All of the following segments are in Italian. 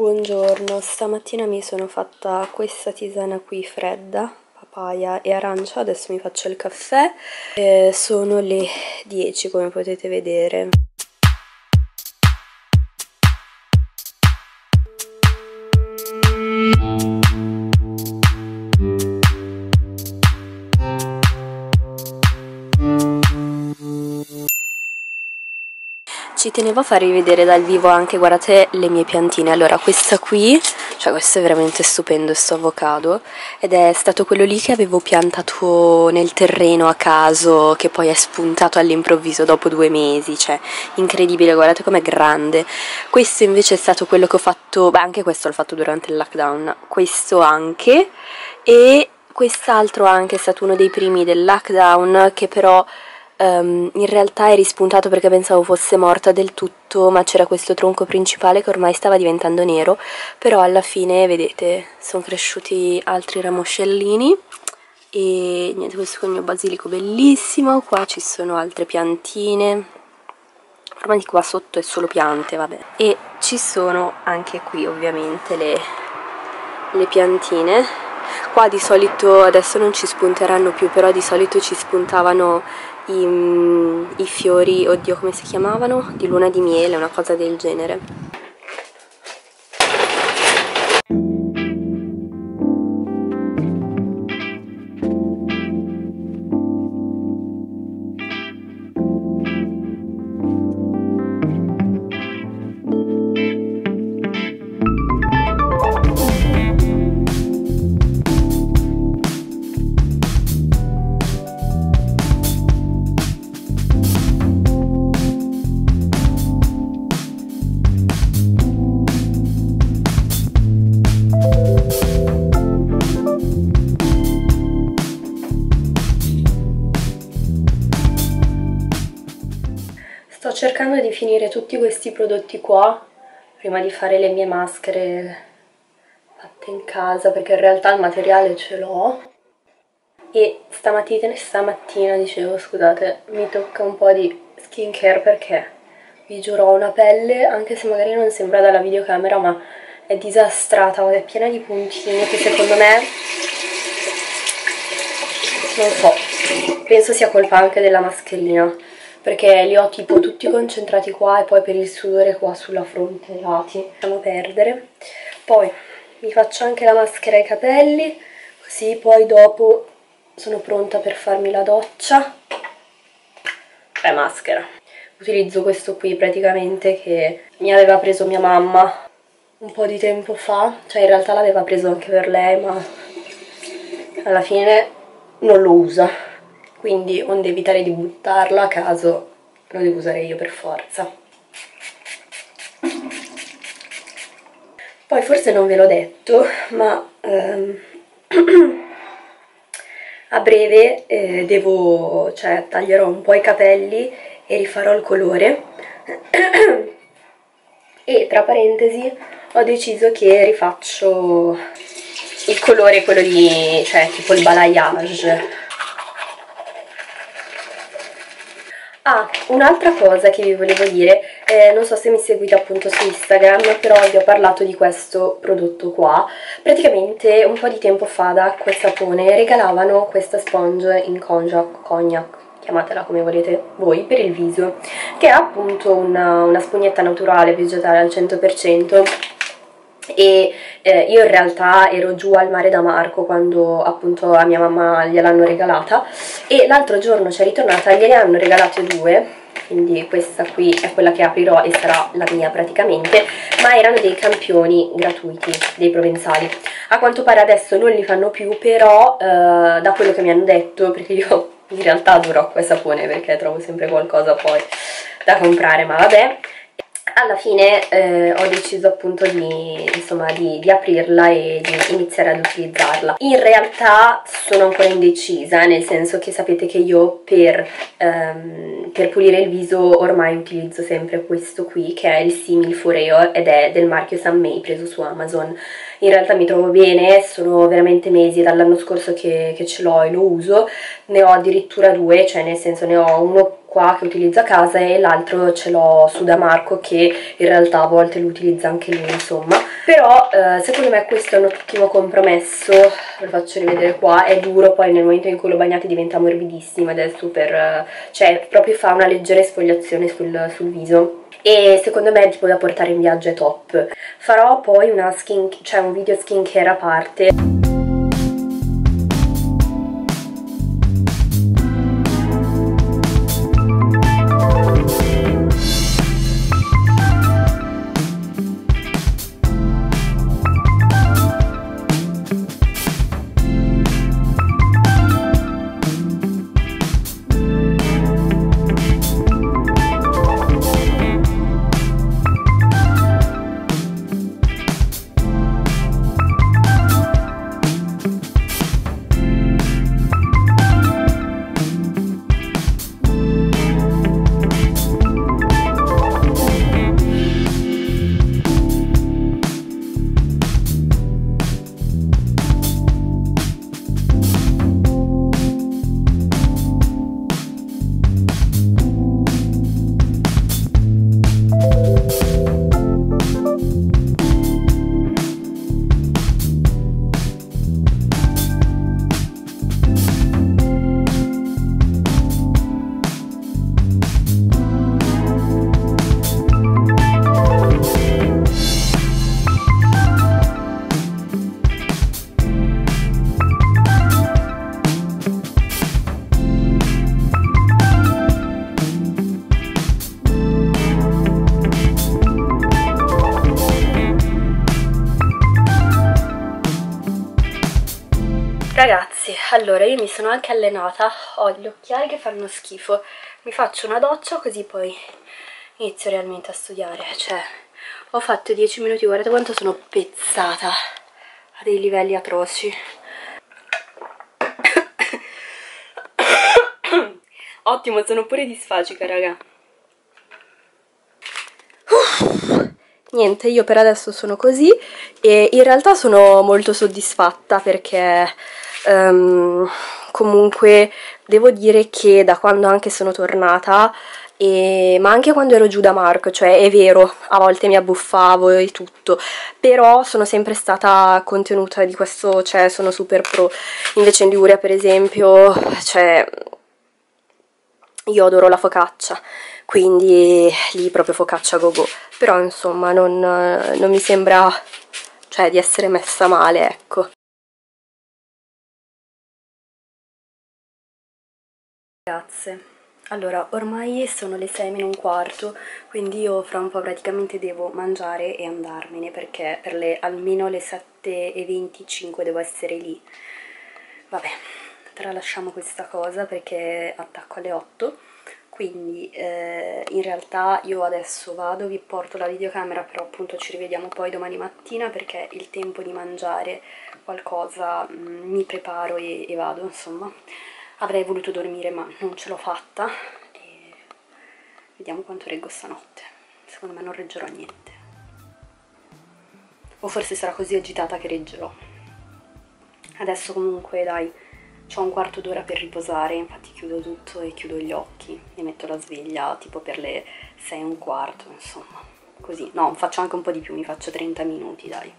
Buongiorno, stamattina mi sono fatta questa tisana qui fredda, papaya e arancia, adesso mi faccio il caffè, e sono le 10 come potete vedere. Tenevo a farvi vedere dal vivo anche, guardate le mie piantine. Allora, questa qui, cioè questo è veramente stupendo, questo avocado, ed è stato quello lì che avevo piantato nel terreno a caso, che poi è spuntato all'improvviso dopo due mesi, cioè incredibile, guardate com'è grande. Questo invece è stato quello che ho fatto, beh anche questo l'ho fatto durante il lockdown, questo anche, e quest'altro anche è stato uno dei primi del lockdown che però um, in realtà è rispuntato perché pensavo fosse morta del tutto, ma c'era questo tronco principale che ormai stava diventando nero, però alla fine, vedete, sono cresciuti altri ramoscellini. E niente, questo è il mio basilico bellissimo, qua ci sono altre piantine, ormai qua sotto è solo piante, vabbè, e ci sono anche qui ovviamente le, le piantine. Qua di solito adesso non ci spunteranno più però di solito ci spuntavano i, mm, i fiori, oddio come si chiamavano? Di luna di miele, una cosa del genere. Cercando di finire tutti questi prodotti qua prima di fare le mie maschere fatte in casa perché in realtà il materiale ce l'ho. E stamattina, stamattina dicevo scusate mi tocca un po' di skincare perché vi giuro ho una pelle anche se magari non sembra dalla videocamera ma è disastrata è piena di puntini che secondo me non so penso sia colpa anche della mascherina perché li ho tipo tutti concentrati qua e poi per il sudore qua sulla fronte ai lati. Lasciamo perdere. Poi mi faccio anche la maschera ai capelli così poi dopo sono pronta per farmi la doccia. Beh maschera. Utilizzo questo qui praticamente che mi aveva preso mia mamma un po' di tempo fa. Cioè in realtà l'aveva preso anche per lei ma alla fine non lo usa quindi onde evitare di buttarlo a caso lo devo usare io per forza. Poi forse non ve l'ho detto ma um, a breve eh, devo cioè taglierò un po' i capelli e rifarò il colore. E tra parentesi ho deciso che rifaccio il colore quello di cioè tipo il balayage Ah, un'altra cosa che vi volevo dire, eh, non so se mi seguite appunto su Instagram, però vi ho parlato di questo prodotto qua. Praticamente un po' di tempo fa da Acqua e Sapone regalavano questa sponge in cognac, cognac chiamatela come volete voi, per il viso, che è appunto una, una spugnetta naturale, vegetale al 100%, e eh, io in realtà ero giù al mare da Marco quando appunto a mia mamma gliel'hanno regalata. E l'altro giorno c'è ritornata, gliene hanno regalate due quindi questa qui è quella che aprirò e sarà la mia praticamente ma erano dei campioni gratuiti dei provenzali. A quanto pare adesso non li fanno più però eh, da quello che mi hanno detto perché io in realtà adoro acqua e sapone perché trovo sempre qualcosa poi da comprare ma vabbè alla fine eh, ho deciso appunto di, insomma, di, di, aprirla e di iniziare ad utilizzarla. In realtà sono ancora indecisa, nel senso che sapete che io per, ehm, per pulire il viso ormai utilizzo sempre questo qui, che è il Simil Foreo ed è del marchio San May preso su Amazon in realtà mi trovo bene, sono veramente mesi dall'anno scorso che, che ce l'ho e lo uso, ne ho addirittura due, cioè nel senso ne ho uno qua che utilizzo a casa e l'altro ce l'ho su da Marco che in realtà a volte lo utilizza anche lui insomma. Però eh, secondo me questo è un ottimo compromesso ve lo faccio rivedere qua è duro poi nel momento in cui lo bagnate diventa morbidissimo ed è super eh, cioè proprio fa una leggera esfoliazione sul, sul viso. E secondo me è tipo da portare in viaggio è top. Farò poi una skin, cioè un video skincare a parte Ragazzi, allora io mi sono anche allenata, ho gli occhiali che fanno schifo, mi faccio una doccia così poi inizio realmente a studiare, cioè ho fatto 10 minuti, guardate quanto sono pezzata a dei livelli atroci. Ottimo, sono pure disfagica, raga. Niente, io per adesso sono così e in realtà sono molto soddisfatta perché um, comunque devo dire che da quando anche sono tornata e, ma anche quando ero giù da Marco, cioè è vero, a volte mi abbuffavo e tutto, però sono sempre stata contenuta di questo, cioè sono super pro. Invece in Liguria per esempio, cioè io adoro la focaccia, quindi lì proprio focaccia go go, però insomma non, non mi sembra cioè, di essere messa male, ecco. Ragazze, allora ormai sono le 6 meno un quarto, quindi io fra un po' praticamente devo mangiare e andarmene perché per le almeno le 7.25 devo essere lì. Vabbè, tralasciamo questa cosa perché attacco alle 8 quindi eh, in realtà io adesso vado, vi porto la videocamera però appunto ci rivediamo poi domani mattina perché il tempo di mangiare qualcosa mh, mm, mi preparo e, e vado insomma avrei voluto dormire ma non ce l'ho fatta. E vediamo quanto reggo stanotte. Secondo me non reggerò niente. O forse sarà così agitata che reggerò. Adesso comunque dai ho un quarto d'ora per riposare. Infatti chiudo tutto e chiudo gli occhi. E metto la sveglia tipo per le 6 e un quarto insomma. Così. No faccio anche un po' di più mi faccio 30 minuti dai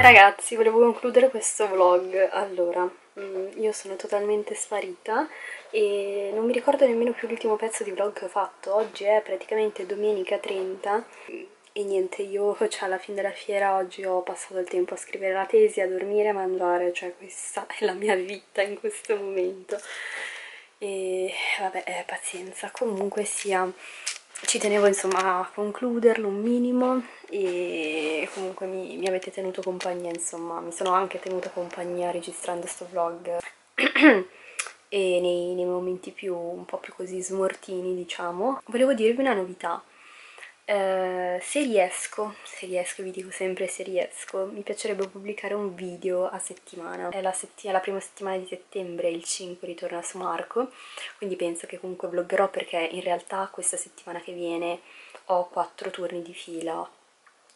Ragazzi, volevo concludere questo vlog. Allora, mm, io sono totalmente sparita e non mi ricordo nemmeno più l'ultimo pezzo di vlog che ho fatto. Oggi è praticamente domenica 30 e niente, io cioè, alla fine della fiera oggi ho passato il tempo a scrivere la tesi, a dormire a mangiare, cioè questa è la mia vita in questo momento. E vabbè, eh, pazienza, comunque sia ci tenevo insomma a concluderlo un minimo e comunque mi, mi, avete tenuto compagnia insomma mi sono anche tenuta compagnia registrando questo vlog e nei, nei, momenti più un po' più così smortini diciamo. Volevo dirvi una novità Uh, se riesco, se riesco, vi dico sempre se riesco, mi piacerebbe pubblicare un video a settimana. È la, setti la prima settimana di settembre, il 5 ritorna su Marco, quindi penso che comunque vloggerò perché in realtà questa settimana che viene ho quattro turni di fila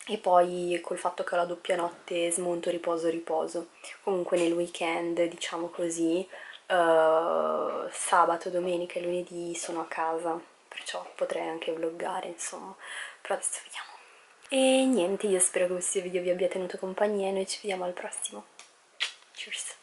e poi col fatto che ho la doppia notte smonto, riposo, riposo. Comunque nel weekend, diciamo così, uh, sabato, domenica e lunedì sono a casa perciò potrei anche vloggare insomma. Però adesso vediamo. E niente io spero che questo video vi abbia tenuto compagnia e noi ci vediamo al prossimo. Cheers